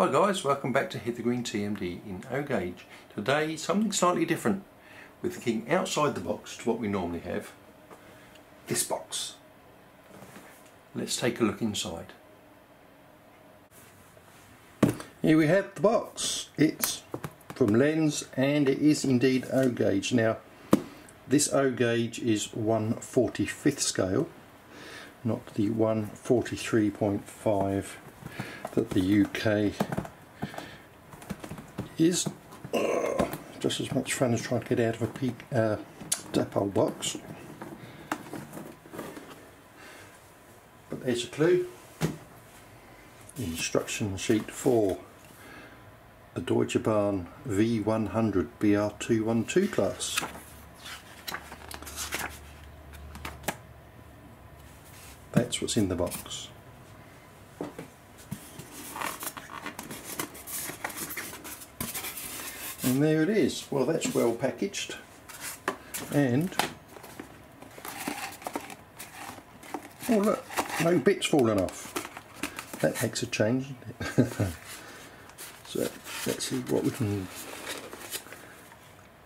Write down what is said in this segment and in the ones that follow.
Hi guys, welcome back to Hither Green TMD in O gauge. Today something slightly different. We're thinking outside the box to what we normally have. This box. Let's take a look inside. Here we have the box. It's from Lenz and it is indeed O gauge. Now this O gauge is 1 45th scale, not the 143.5 that the UK is uh, just as much fun as trying to get out of a peak, uh, Dapol box. But there's a clue. The instruction sheet for a Deutsche Bahn V100 BR212 class. That's what's in the box. And there it is. Well, that's well packaged. And, oh look, no bits falling off. That makes a change, so let's see what we can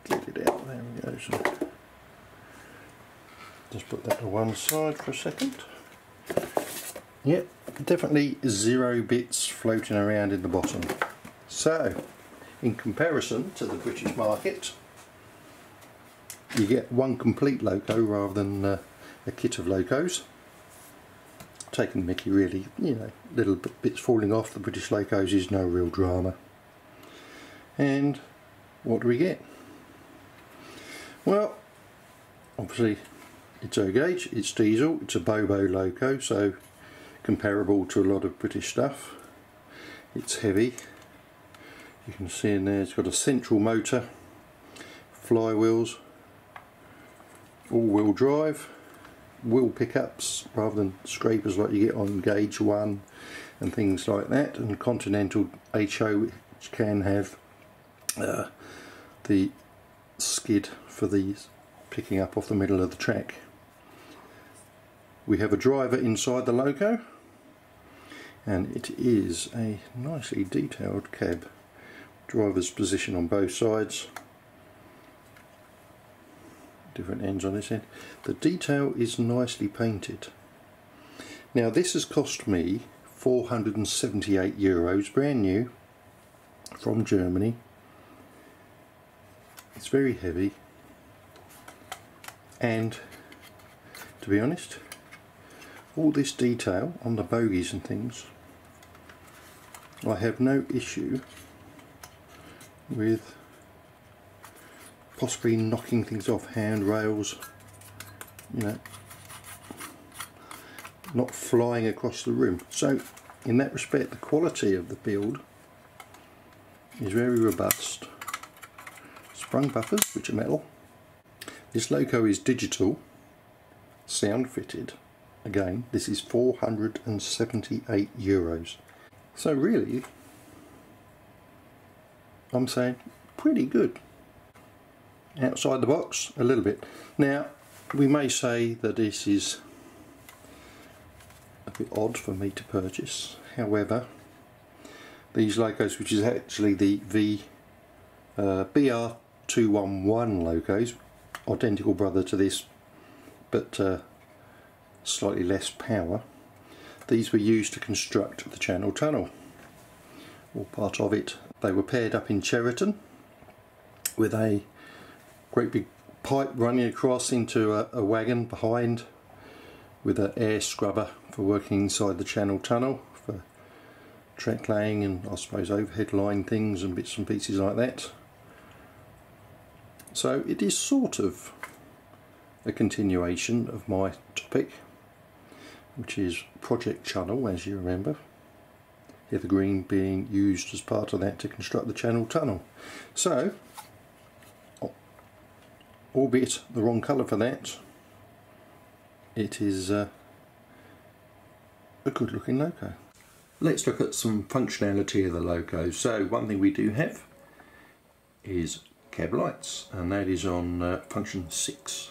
get it out. There we go. So just put that to one side for a second. Yep, definitely zero bits floating around in the bottom. So, in comparison to the British market, you get one complete loco rather than uh, a kit of locos. Taking Mickey really, you know, little bits falling off the British locos is no real drama. And what do we get? Well, obviously it's O gauge, it's diesel, it's a Bo-Bo loco, so comparable to a lot of British stuff. It's heavy. You can see in there it's got a central motor, flywheels, all-wheel drive, wheel pickups rather than scrapers like you get on gauge 1 and things like that and Continental HO which can have uh, the skid for these picking up off the middle of the track. We have a driver inside the loco and it is a nicely detailed cab driver's position on both sides. Different ends on this end. The detail is nicely painted. Now this has cost me 478 euros brand new from Germany. It's very heavy. And to be honest all this detail on the bogies and things I have no issue with possibly knocking things off handrails you know not flying across the room. So in that respect the quality of the build is very robust. Sprung buffers which are metal. This loco is digital sound fitted. Again this is 478 euros. So really, I'm saying pretty good. Outside the box, a little bit. Now, we may say that this is a bit odd for me to purchase. However, these locos, which is actually the V uh, BR211 locos, identical brother to this, but uh, slightly less power. These were used to construct the Channel Tunnel, or part of it. They were paired up in Cheriton with a great big pipe running across into a, a wagon behind with an air scrubber for working inside the Channel Tunnel for track laying and I suppose overhead line things and bits and pieces like that. So it is sort of a continuation of my topic which is Project Channel as you remember The green being used as part of that to construct the channel tunnel so albeit the wrong colour for that it is uh, a good looking loco. Let's look at some functionality of the loco. So one thing we do have is cab lights and that is on uh, function 6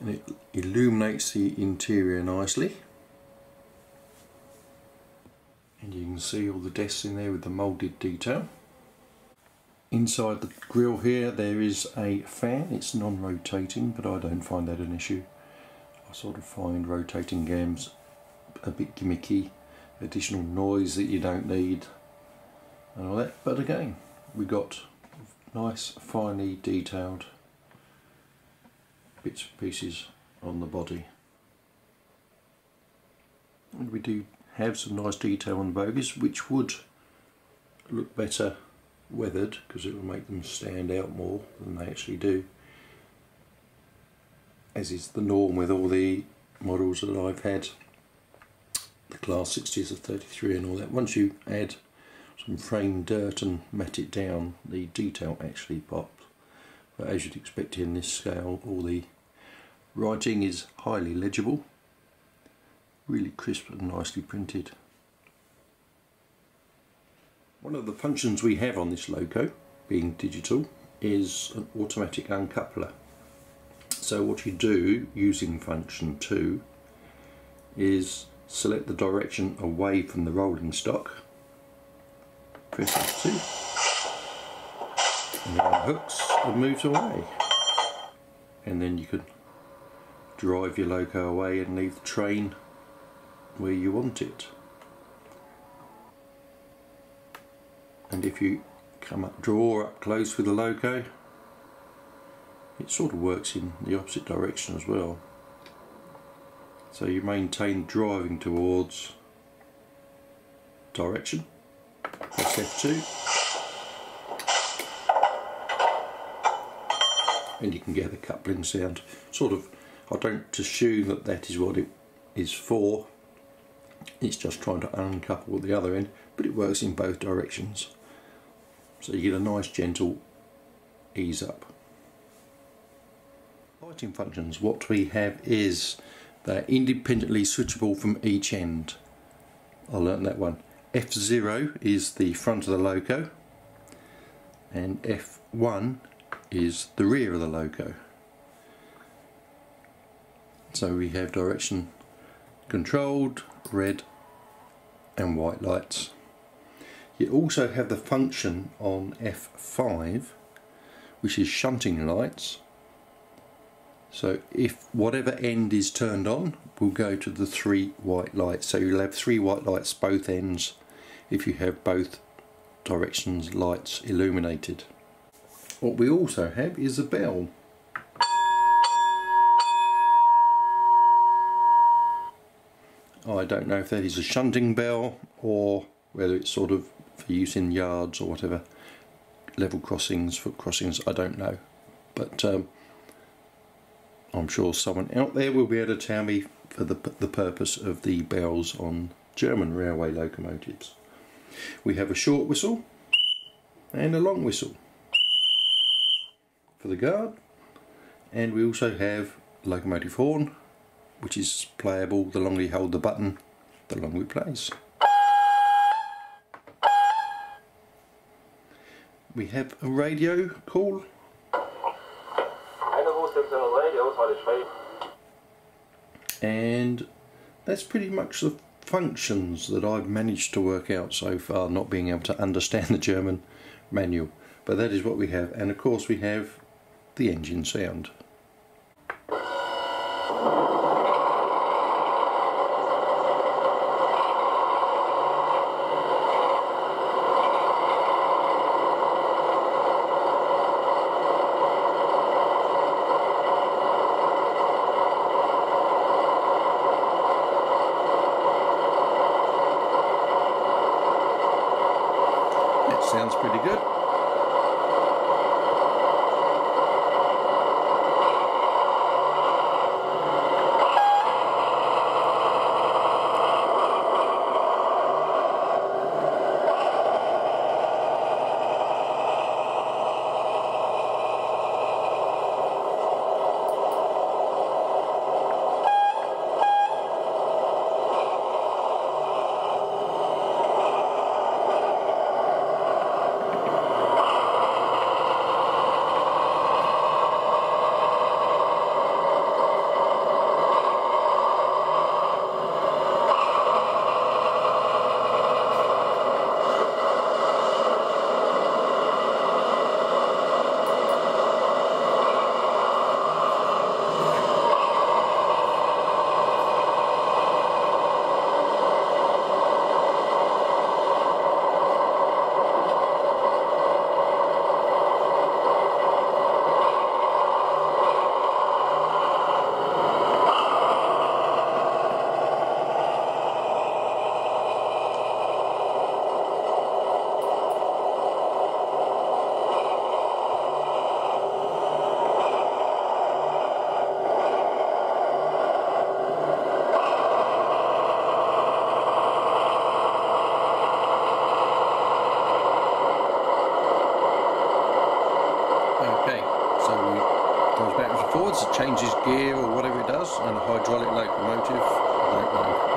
and it illuminates the interior nicely and you can see all the desks in there with the moulded detail. Inside the grill here there is a fan, it's non-rotating but I don't find that an issue. I sort of find rotating gams a bit gimmicky, additional noise that you don't need and all that but again we got nice finely detailed bits and pieces on the body. And we do have some nice detail on the bogies which would look better weathered because it will make them stand out more than they actually do. As is the norm with all the models that I've had the class 60s of 33 and all that. Once you add some frame dirt and mat it down the detail actually pops. But as you'd expect in this scale all the writing is highly legible really crisp and nicely printed one of the functions we have on this loco, being digital, is an automatic uncoupler. So what you do using function 2 is select the direction away from the rolling stock, press F2 and it unhooks and moves away and then you can drive your loco away and leave the train where you want it. and if you come up, draw up close with the loco it sort of works in the opposite direction as well. So you maintain driving towards direction press F2 and you can get the coupling sound. Sort of I don't assume that that is what it is for it's just trying to uncouple the other end but it works in both directions so you get a nice gentle ease up. Lighting functions, what we have is they're independently switchable from each end. I learned that one. F0 is the front of the loco and F1 is the rear of the loco. So we have direction controlled, red and white lights. You also have the function on F5 which is shunting lights so if whatever end is turned on will go to the three white lights so you'll have three white lights both ends if you have both directions lights illuminated. What we also have is a bell I don't know if that is a shunting bell or whether it's sort of for use in yards or whatever, level crossings, foot crossings, I don't know. But um, I'm sure someone out there will be able to tell me for the, the purpose of the bells on German railway locomotives. We have a short whistle and a long whistle for the guard and we also have locomotive horn which is playable the longer you hold the button the longer it plays. we have a radio call. And that's pretty much the functions that I've managed to work out so far, not being able to understand the German manual. But that is what we have, and of course we have the engine sound.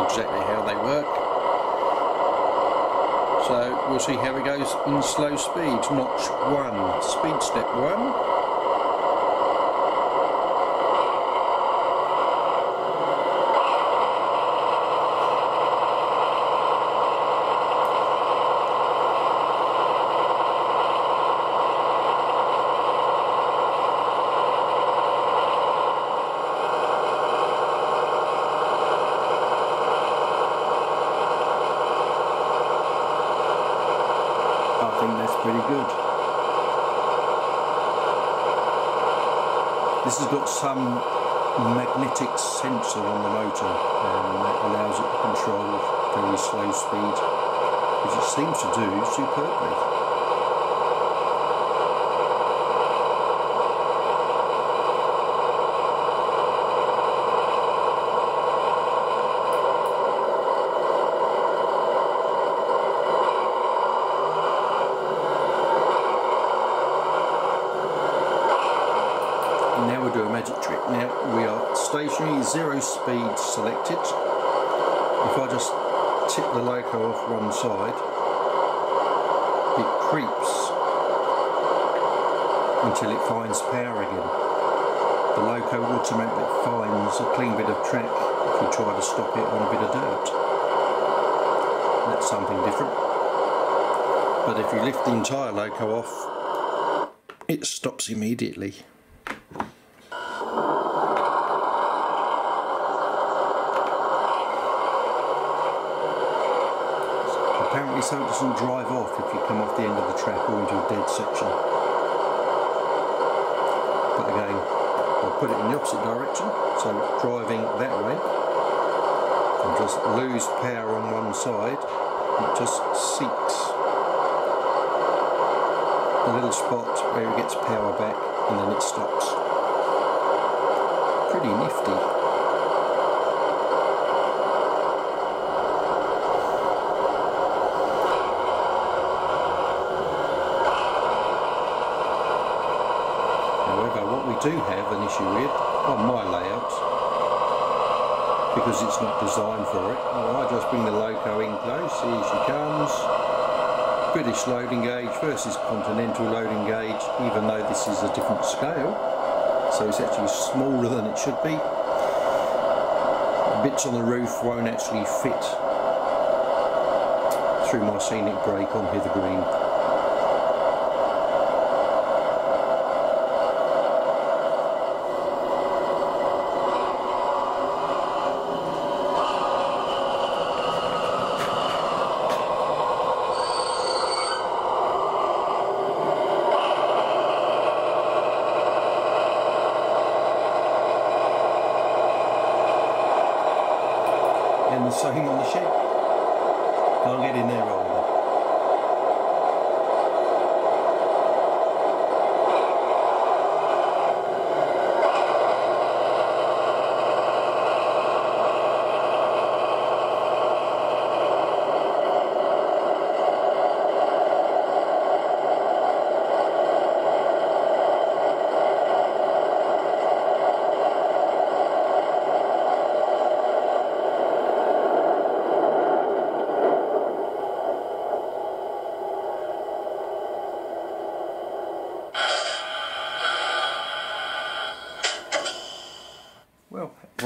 Exactly how they work. So we'll see how it goes in slow speed. Notch 1, speed step 1. pretty good. This has got some magnetic sensor on the motor and that allows it to control very slow speed which it seems to do superbly. stationary, zero speed selected. If I just tip the loco off one side, it creeps until it finds power again. The loco automatically finds a clean bit of track if you try to stop it on a bit of dirt. That's something different. But if you lift the entire loco off, it stops immediately. Apparently so it doesn't drive off if you come off the end of the track or into a dead section. But again, I'll put it in the opposite direction, so driving that way, and just lose power on one side, it just seeks the little spot where it gets power back and then it stops. Pretty nifty. Do have an issue with on my layout because it's not designed for it. Well, I just bring the loco in close, here she comes. British loading gauge versus Continental loading gauge, even though this is a different scale. So it's actually smaller than it should be. The bits on the roof won't actually fit through my scenic break on Hither Green. same on the ship. Can't get in there either.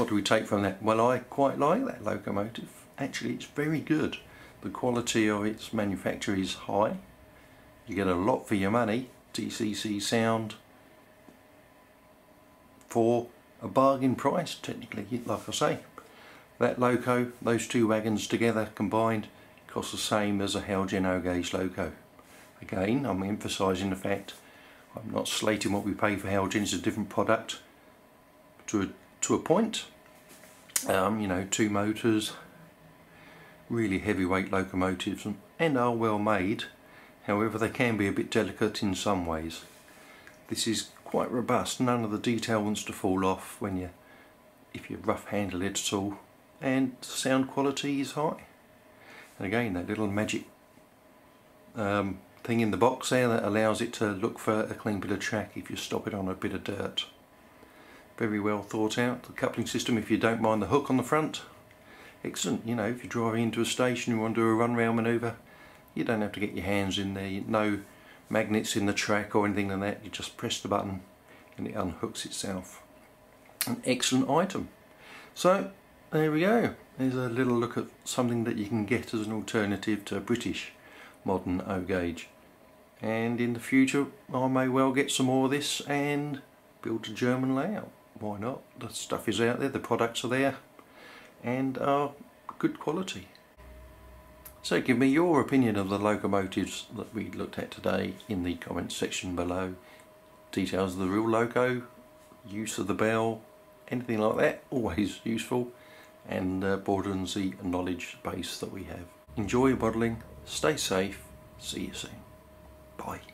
What do we take from that? Well, I quite like that locomotive. Actually, it's very good. The quality of its manufacture is high. You get a lot for your money. DCC sound for a bargain price, technically, like I say. That loco, those two wagons together combined, cost the same as a Heljan O-gauge loco. Again, I'm emphasising the fact I'm not slating what we pay for Heljan, it's a different product to a to a point. Um, you know, two motors, really heavyweight locomotives and, are well made. However, they can be a bit delicate in some ways. This is quite robust. None of the detail wants to fall off when you, if you rough handle it at all. And sound quality is high. And again, that little magic um, thing in the box there that allows it to look for a clean bit of track if you stop it on a bit of dirt very well thought out. The coupling system, if you don't mind the hook on the front, excellent. You know, if you're driving into a station you want to do a run round manoeuvre, you don't have to get your hands in there. No magnets in the track or anything like that. You just press the button and it unhooks itself. An excellent item. So there we go. There's a little look at something that you can get as an alternative to a British modern O-gauge. And in the future I may well get some more of this and build a German layout. Why not? The stuff is out there, the products are there and are good quality. So give me your opinion of the locomotives that we looked at today in the comments section below. Details of the real loco, use of the bell, anything like that, always useful and uh, broadens the knowledge base that we have. Enjoy modelling, stay safe, see you soon. Bye.